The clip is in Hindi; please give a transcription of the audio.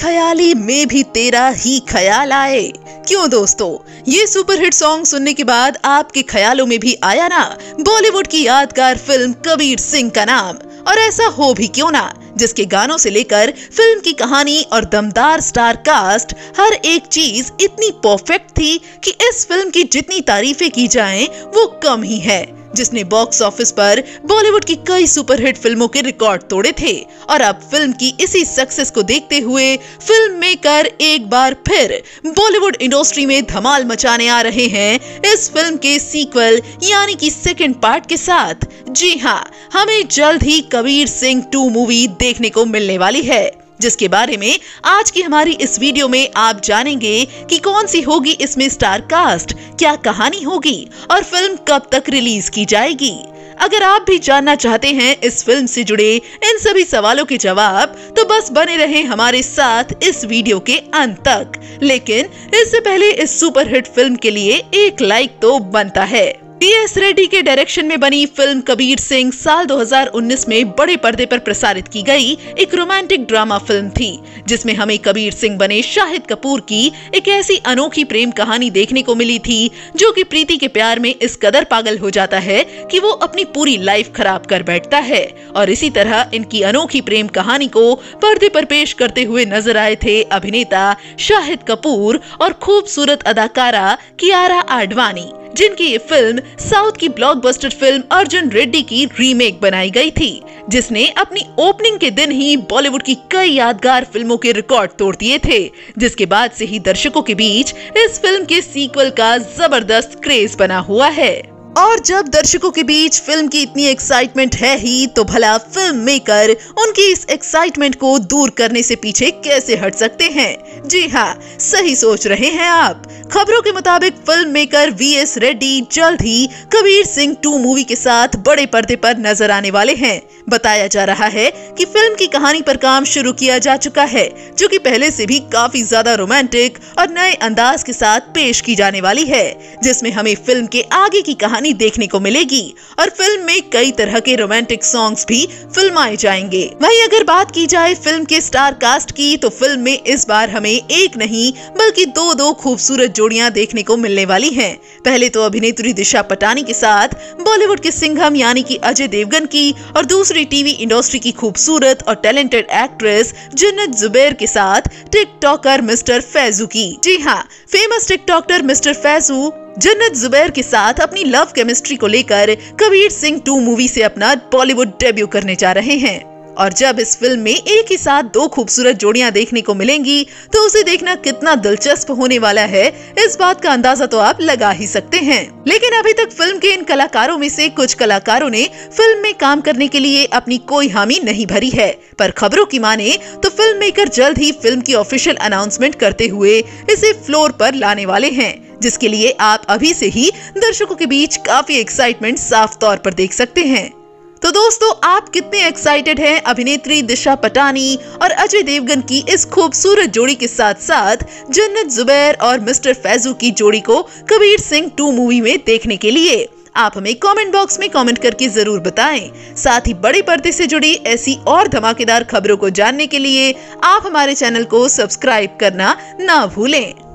ख्याली में भी तेरा ही ख्याल आए। क्यों दोस्तों? ये सुपरहिट सॉन्ग सुनने के बाद आपके ख्यालों में भी आया ना? बॉलीवुड की यादगार फ़िल्म कबीर सिंह का नाम। और ऐसा हो भी क्यों ना? जिसके गानों से लेकर फ़िल्म की कहानी और दमदार स्टार कास्ट, हर एक चीज़ इतनी परफेक्ट थी कि इस फ़िल्म की जितनी तारीफें की जाएँ, वो कम ही है। जिसने बॉक्स ऑफ़िस पर बॉलीवुड की कई सुपरहिट फ़िल्मों के रिकॉर्ड तोड़े थे। और अब फ़िल्म की इसी सक्सेस को देखते हुए फ़िल्म मेकर एक बार फिर बॉलीवुड इंडस्ट्री में धमाल मचाने आ रहे हैं। इस फ़िल्म के सीक्वल, यानी कि सेकंड पार्ट के साथ। जी हाँ हमें जल्द ही कबीर सिंह टू मूवी देखने को मिलने वाली है। जिसके बारे में आज की हमारी इस वीडियो में आप जानेंगे कि कौन सी होगी इसमें स्टार कास्ट, क्या कहानी होगी और फ़िल्म कब तक रिलीज़ की जाएगी। अगर आप भी जानना चाहते हैं इस फ़िल्म से जुड़े इन सभी सवालों के जवाब तो बस बने रहें हमारे साथ इस वीडियो के अंत तक। लेकिन, इससे पहले इस सुपरहिट फ़िल्म के लिए एक लाइक तो बनता है। एस रेड्डी के डायरेक्शन में बनी फ़िल्म कबीर सिंह साल 2019 में बड़े पर्दे पर प्रसारित की गई एक रोमांटिक ड्रामा फ़िल्म थी, जिसमें हमें कबीर सिंह बने शाहिद कपूर की एक ऐसी अनोखी प्रेम कहानी देखने को मिली थी, जो कि प्रीति के प्यार में इस कदर पागल हो जाता है कि वो अपनी पूरी लाइफ खराब कर बैठता है। और इसी तरह इनकी अनोखी प्रेम कहानी को पर्दे पर पेश करते हुए नज़र आए थे अभिनेता शाहिद कपूर और खूबसूरत अदाकारा कियारा आडवाणी। जिनकी ये फ़िल्म साउथ की ब्लॉकबस्टर फ़िल्म अर्जुन रेड्डी की रीमेक बनाई गई थी, जिसने अपनी ओपनिंग के दिन ही बॉलीवुड की कई यादगार फ़िल्मों के रिकॉर्ड तोड़ दिए थे, जिसके बाद से ही दर्शकों के बीच इस फ़िल्म के सीक्वल का ज़बरदस्त क्रेज बना हुआ है। और जब दर्शकों के बीच फ़िल्म की इतनी एक्साइटमेंट है ही तो भला फ़िल्म मेकर उनकी इस एक्साइटमेंट को दूर करने से पीछे कैसे हट सकते हैं? जी हाँ सही सोच रहे हैं आप। खबरों के मुताबिक film maker V S Reddy जल्द ही कबीर सिंह टू मूवी के साथ बड़े पर्दे पर नज़र आने वाले हैं। बताया जा रहा है कि फ़िल्म की कहानी पर काम शुरू किया जा चुका है, जो कि पहले से भी काफ़ी ज़्यादा रोमांटिक और नए अंदाज के साथ पेश की जाने वाली है, जिसमें हमें फ़िल्म के आगे की कहानी देखने को मिलेगी और फ़िल्म में कई तरह के रोमांटिक सॉन्ग्स भी फिल्माए जाएँगे। वहीं अगर बात की जाए फ़िल्म के स्टार कास्ट की तो फ़िल्म में इस बार हमें एक नहीं, बल्कि दो दो खूबसूरत जोड़ियाँ देखने को मिलने वाली हैं। पहले तो अभिनेत्री दिशा पटानी के साथ बॉलीवुड के सिंघम यानी कि अजय देवगन की और दूसरी टीवी इंडस्ट्री की खूबसूरत और टैलेंटेड एक्ट्रेस जन्नत जुबैर के साथ टिकटॉकर मिस्टर फैजू की जी हाँ फ़ेमस टिकटॉकर मिस्टर फैजू जन्नत जुबैर के साथ अपनी लव केमिस्ट्री को लेकर कबीर सिंह टू मूवी से अपना बॉलीवुड डेब्यू करने जा रहे हैं और जब इस फ़िल्म में एक ही साथ दो खूबसूरत जोड़ियाँ देखने को मिलेंगी तो उसे देखना कितना दिलचस्प होने वाला है, इस बात का अंदाज़ा तो आप लगा ही सकते हैं। लेकिन अभी तक फ़िल्म के इन कलाकारों में से कुछ कलाकारों ने फ़िल्म में काम करने के लिए अपनी कोई हामी नहीं भरी है। पर खबरों की माने तो फ़िल्म मेकर जल्द ही फ़िल्म की ऑफिशियल अनाउंसमेंट करते हुए इसे फ्लोर पर लाने वाले हैं, जिसके लिए आप अभी से ही दर्शकों के बीच काफ़ी एक्साइटमेंट साफ़ तौर पर देख सकते हैं। तो दोस्तों, आप कितने एक्साइटेड हैं अभिनेत्री दिशा पटानी और अजय देवगन की इस खूबसूरत जोड़ी के साथ साथ जन्नत जुबैर और मिस्टर फैजू की जोड़ी को कबीर सिंह टू मूवी में देखने के लिए। आप हमें कमेंट बॉक्स में कमेंट करके ज़रूर बताएँ। साथ ही बड़े पर्दे से जुड़ी ऐसी और धमाकेदार खबरों को जानने के लिए आप हमारे चैनल को सब्सक्राइब करना ना भूलें।